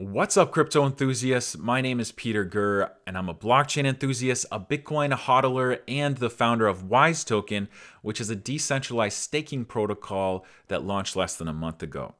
What's up, crypto enthusiasts? My name is Peter Girr, and I'm a blockchain enthusiast, a Bitcoin hodler, and the founder of Wise Token, which is a decentralized staking protocol that launched less than a month ago.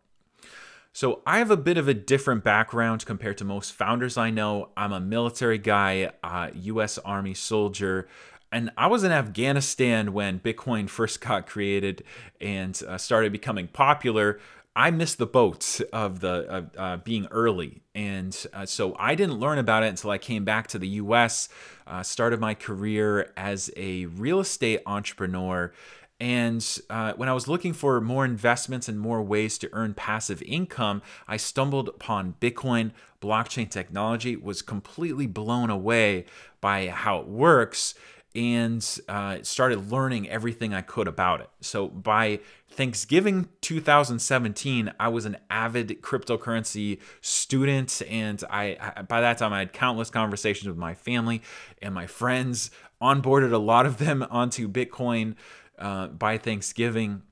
So, I have a bit of a different background compared to most founders I know. I'm a military guy, uh, US Army soldier, and I was in Afghanistan when Bitcoin first got created and uh, started becoming popular. I missed the boat of the uh, being early, and uh, so I didn't learn about it until I came back to the U.S. Uh, started my career as a real estate entrepreneur, and uh, when I was looking for more investments and more ways to earn passive income, I stumbled upon Bitcoin. Blockchain technology was completely blown away by how it works and uh, started learning everything I could about it. So by Thanksgiving 2017, I was an avid cryptocurrency student, and I, I by that time I had countless conversations with my family and my friends. Onboarded a lot of them onto Bitcoin uh, by Thanksgiving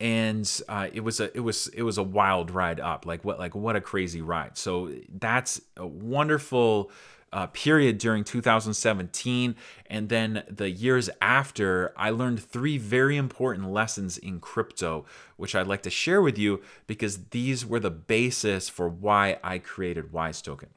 and uh, it was a it was it was a wild ride up like what like what a crazy ride so that's a wonderful uh, period during 2017 and then the years after, I learned three very important lessons in crypto, which I'd like to share with you because these were the basis for why I created Wise Token.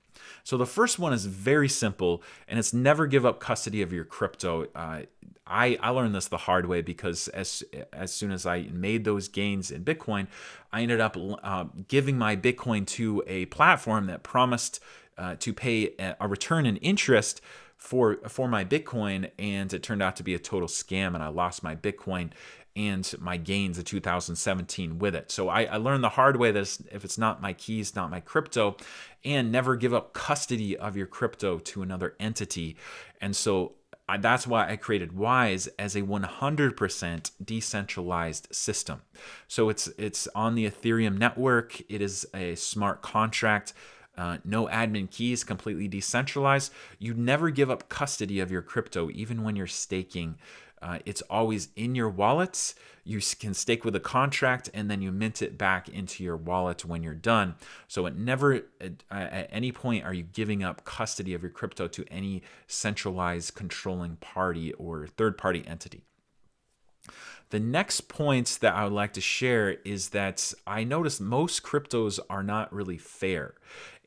So the first one is very simple, and it's never give up custody of your crypto. Uh, I, I learned this the hard way because as as soon as I made those gains in Bitcoin, I ended up uh, giving my Bitcoin to a platform that promised uh, to pay a return in interest for for my Bitcoin, and it turned out to be a total scam, and I lost my Bitcoin and my gains of 2017 with it. So I, I learned the hard way that if it's not my keys, not my crypto, and never give up custody of your crypto to another entity. And so I, that's why I created Wise as a 100% decentralized system. So it's it's on the Ethereum network. It is a smart contract uh, no admin keys, completely decentralized. You never give up custody of your crypto, even when you're staking. Uh, it's always in your wallets. You can stake with a contract and then you mint it back into your wallet when you're done. So it never, at, at any point, are you giving up custody of your crypto to any centralized controlling party or third party entity. The next point that I would like to share is that I notice most cryptos are not really fair.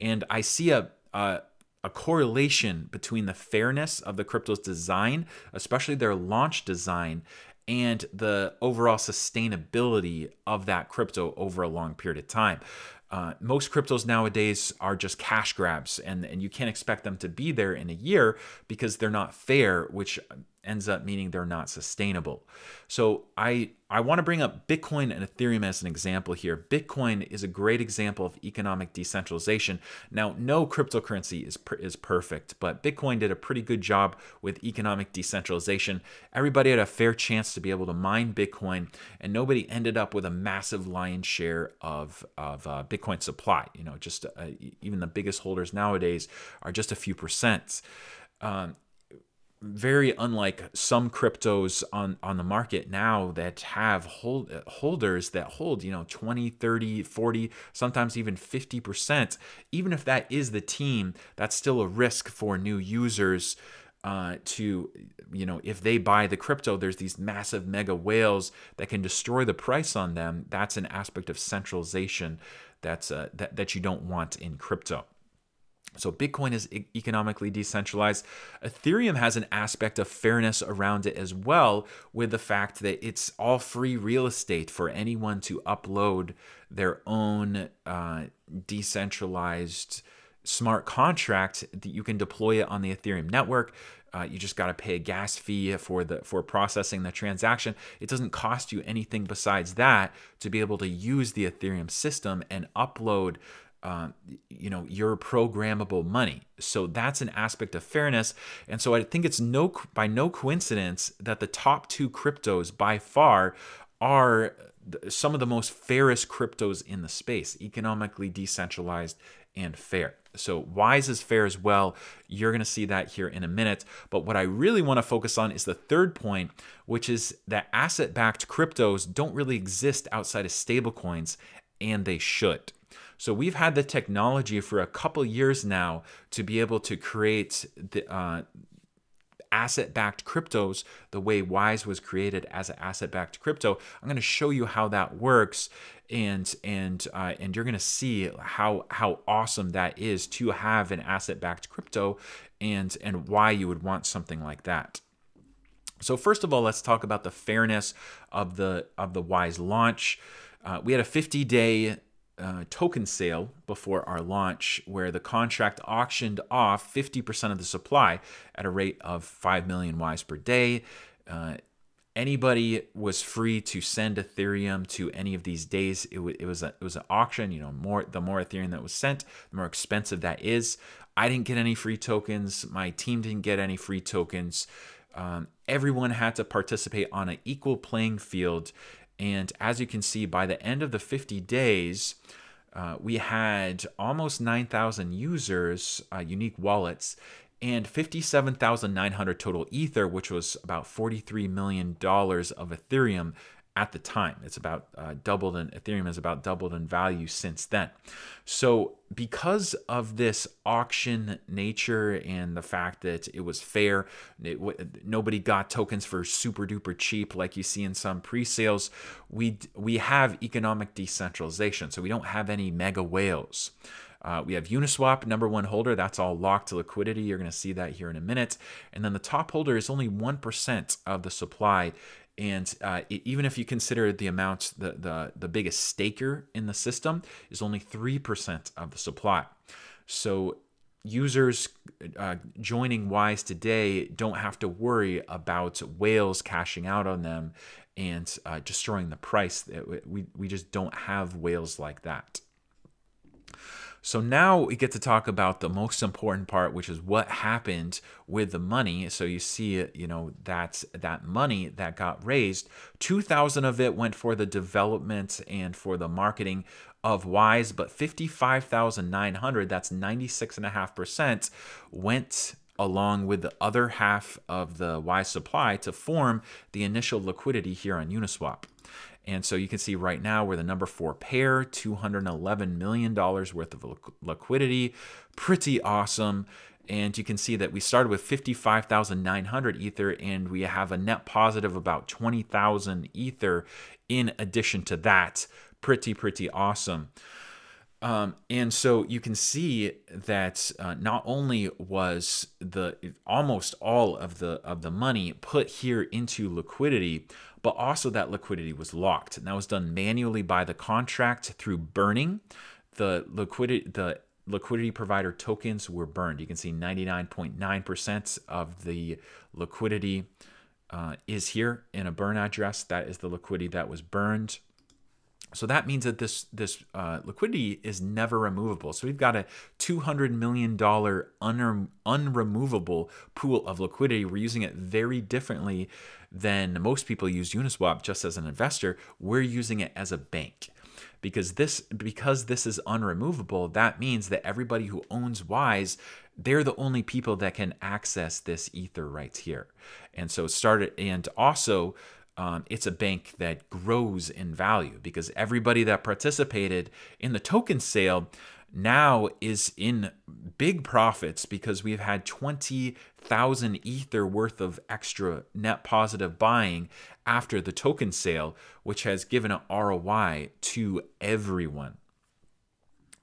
And I see a, a, a correlation between the fairness of the crypto's design, especially their launch design, and the overall sustainability of that crypto over a long period of time. Uh, most cryptos nowadays are just cash grabs, and, and you can't expect them to be there in a year because they're not fair, which ends up meaning they're not sustainable. So I I want to bring up Bitcoin and Ethereum as an example here. Bitcoin is a great example of economic decentralization. Now, no cryptocurrency is is perfect, but Bitcoin did a pretty good job with economic decentralization. Everybody had a fair chance to be able to mine Bitcoin, and nobody ended up with a massive lion's share of of uh, Bitcoin supply. You know, just uh, even the biggest holders nowadays are just a few percent. Um, very unlike some cryptos on on the market now that have hold, holders that hold you know 20 30 40 sometimes even 50% even if that is the team that's still a risk for new users uh, to you know if they buy the crypto there's these massive mega whales that can destroy the price on them. That's an aspect of centralization that's uh, that, that you don't want in crypto so Bitcoin is economically decentralized. Ethereum has an aspect of fairness around it as well, with the fact that it's all free real estate for anyone to upload their own uh, decentralized smart contract that you can deploy it on the Ethereum network. Uh, you just got to pay a gas fee for the for processing the transaction. It doesn't cost you anything besides that to be able to use the Ethereum system and upload uh, you know your programmable money. So that's an aspect of fairness. And so i think it's no by no coincidence that the top two cryptos by far are some of the most fairest cryptos in the space economically decentralized and fair. So wise is fair as well. You're going to see that here in a minute. But what i really want to focus on is the third point which is that asset backed cryptos don't really exist outside of stablecoins and they should So we've had the technology for a couple years now to be able to create the uh, asset-backed cryptos the way Wise was created as an asset-backed crypto. I'm going to show you how that works, and and uh, and you're going to see how how awesome that is to have an asset-backed crypto, and and why you would want something like that. So first of all, let's talk about the fairness of the of the Wise launch. Uh, we had a 50 day uh, token sale before our launch where the contract auctioned off 50% of the supply at a rate of 5 million Wise per day. Uh, anybody was free to send Ethereum to any of these days. It, it was a, it was an auction. You know, more the more Ethereum that was sent, the more expensive that is. I didn't get any free tokens. My team didn't get any free tokens. Um, everyone had to participate on an equal playing field and as you can see, by the end of the 50 days, uh, we had almost 9,000 users, uh, unique wallets, and 57,900 total Ether, which was about $43 million of Ethereum at the time. It's about uh, doubled, and Ethereum has about doubled in value since then. So, because of this auction nature and the fact that it was fair, it, nobody got tokens for super duper cheap like you see in some pre-sales. We we have economic decentralization, so we don't have any mega whales. Uh, we have Uniswap, number one holder. That's all locked to liquidity. You're going to see that here in a minute. And then the top holder is only 1% of the supply and uh, even if you consider the amount, the, the, the biggest staker in the system is only 3% of the supply. So users uh, joining Wise today don't have to worry about whales cashing out on them and uh, destroying the price. We, we just don't have whales like that. So now we get to talk about the most important part, which is what happened with the money. So you see, uh, you know, that's that money that got raised. 2,000 of it went for the development and for the marketing of Wise, but 55,900, that's 96.5%, went along with the other half of the Wise supply to form the initial liquidity here on Uniswap. And so you can see right now we're the number four pair, $211 million worth of liquidity. Pretty awesome. And you can see that we started with 55,900 Ether and we have a net positive about 20,000 Ether in addition to that. Pretty, pretty awesome. Um, and so you can see that uh, not only was the almost all of the of the money put here into liquidity, but also that liquidity was locked. And that was done manually by the contract through burning. The liquidity the liquidity provider tokens were burned. You can see 99.9% of the liquidity uh, is here in a burn address. That is the liquidity that was burned. So that means that this this uh, liquidity is never removable. So we've got a two hundred million dollar un- unremovable pool of liquidity. We're using it very differently than most people use Uniswap. Just as an investor, we're using it as a bank because this because this is unremovable. That means that everybody who owns Wise they're the only people that can access this ether right here and so started and also um, it's a bank that grows in value because everybody that participated in the token sale now is in big profits because we've had 20,000 Ether worth of extra net positive buying after the token sale, which has given an ROI to everyone.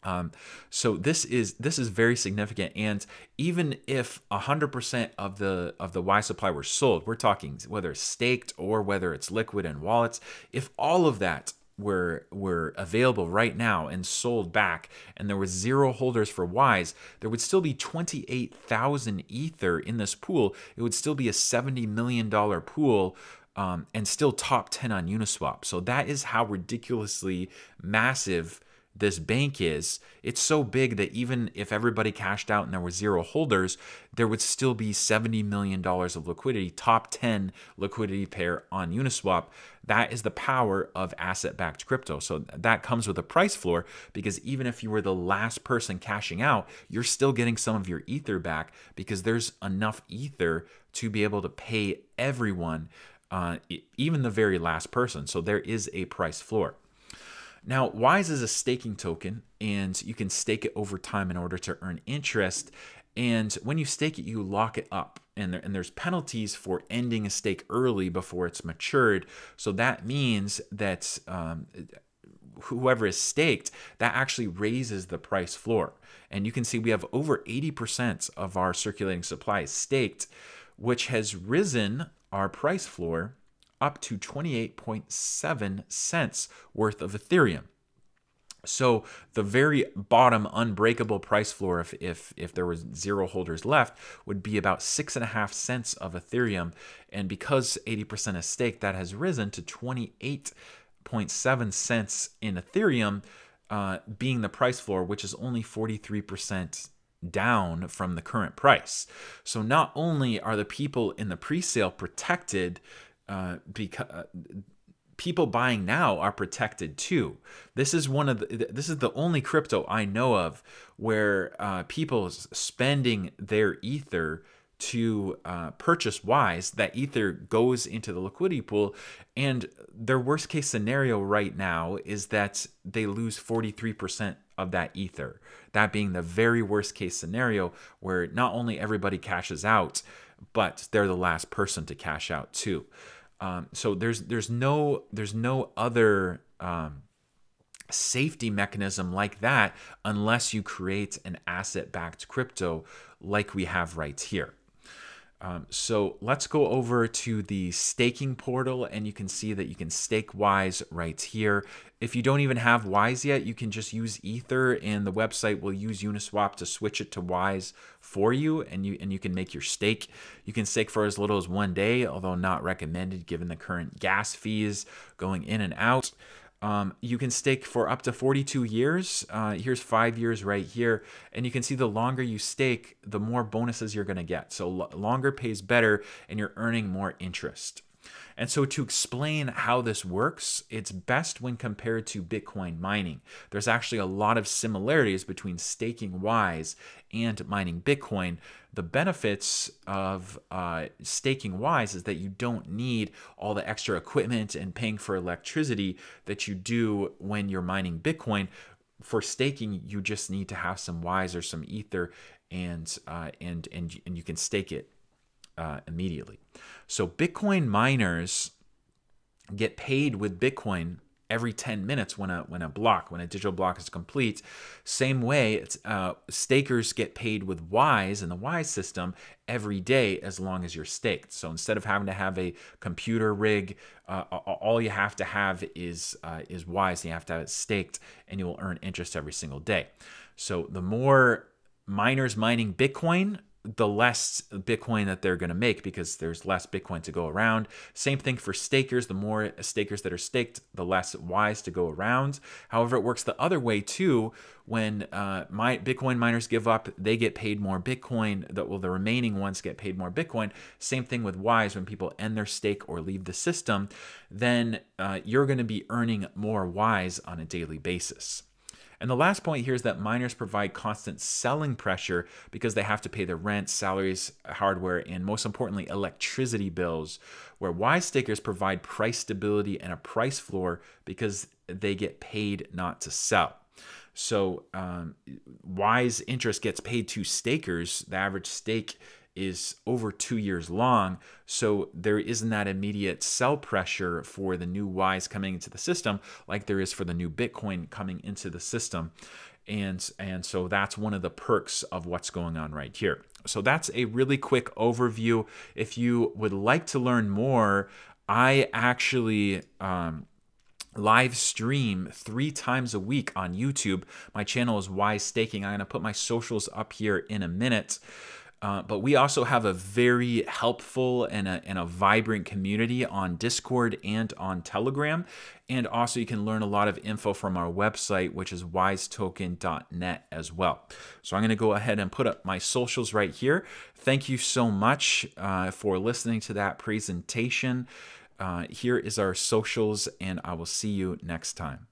Um, so this is this is very significant, and even if hundred percent of the of the Wise supply were sold, we're talking whether it's staked or whether it's liquid and wallets. If all of that were were available right now and sold back, and there was zero holders for Wise, there would still be twenty eight thousand Ether in this pool. It would still be a seventy million dollar pool. Um, and still top 10 on Uniswap. So that is how ridiculously massive this bank is, it's so big that even if everybody cashed out and there were zero holders, there would still be $70 million of liquidity, top 10 liquidity pair on Uniswap. That is the power of asset backed crypto. So that comes with a price floor because even if you were the last person cashing out, you're still getting some of your Ether back because there's enough Ether to be able to pay everyone, uh, even the very last person. So there is a price floor. Now, Wise is a staking token, and you can stake it over time in order to earn interest. And when you stake it, you lock it up. And, there, and there's penalties for ending a stake early before it's matured. So that means that um, whoever is staked, that actually raises the price floor. And you can see we have over 80% of our circulating supply staked, which has risen our price floor up to 28.7 cents worth of Ethereum. So the very bottom unbreakable price floor, if if if there was zero holders left, would be about six and a half cents of Ethereum, and because 80% is staked, that has risen to 28.7 cents in Ethereum, uh, being the price floor, which is only 43% down from the current price. So not only are the people in the pre-sale protected uh, because uh, people buying now are protected too. This is one of the this is the only crypto I know of where uh, people spending their ether to uh, purchase Wise. That ether goes into the liquidity pool, and their worst case scenario right now is that they lose forty three percent of that ether. That being the very worst case scenario where not only everybody cashes out, but they're the last person to cash out too. Um, so there's there's no there's no other um, safety mechanism like that unless you create an asset-backed crypto like we have right here. Um, so let's go over to the staking portal and you can see that you can stake Wise right here. If you don't even have Wise yet, you can just use Ether and the website will use Uniswap to switch it to Wise for you and you and you can make your stake. You can stake for as little as one day, although not recommended given the current gas fees going in and out. Um, you can stake for up to 42 years. Uh, here's five years right here. And you can see the longer you stake, the more bonuses you're going to get. So longer pays better and you're earning more interest. And so, to explain how this works, it's best when compared to Bitcoin mining. There's actually a lot of similarities between staking Wise and mining Bitcoin. The benefits of uh, staking Wise is that you don't need all the extra equipment and paying for electricity that you do when you're mining Bitcoin. For staking, you just need to have some Wise or some Ether, and uh, and and and you can stake it uh, immediately. So Bitcoin miners get paid with Bitcoin every 10 minutes when a when a block when a digital block is complete. Same way it's uh, stakers get paid with wise in the wise system every day as long as you're staked. So instead of having to have a computer rig uh, all you have to have is uh, is wise. And you have to have it staked and you will earn interest every single day. So the more miners mining bitcoin the less Bitcoin that they're going to make because there's less Bitcoin to go around. Same thing for stakers. The more stakers that are staked, the less wise to go around. However, it works the other way too. When uh, my Bitcoin miners give up, they get paid more Bitcoin. That well, the remaining ones get paid more Bitcoin. Same thing with Wise. When people end their stake or leave the system, then uh, you're going to be earning more Wise on a daily basis. And the last point here is that miners provide constant selling pressure because they have to pay their rent, salaries, hardware, and most importantly, electricity bills, where Wise stakers provide price stability and a price floor because they get paid not to sell. So, um, Wise interest gets paid to stakers. The average stake is over two years long. So there isn't that immediate sell pressure for the new Wise coming into the system like there is for the new Bitcoin coming into the system. And, and so that's one of the perks of what's going on right here. So that's a really quick overview. If you would like to learn more, I actually um, live stream three times a week on YouTube. My channel is Wise Staking. I'm going to put my socials up here in a minute. Uh, but we also have a very helpful and a, and a vibrant community on Discord and on Telegram. And also, you can learn a lot of info from our website, which is wisetoken.net as well. So, I'm going to go ahead and put up my socials right here. Thank you so much uh, for listening to that presentation. Uh, here is our socials, and I will see you next time.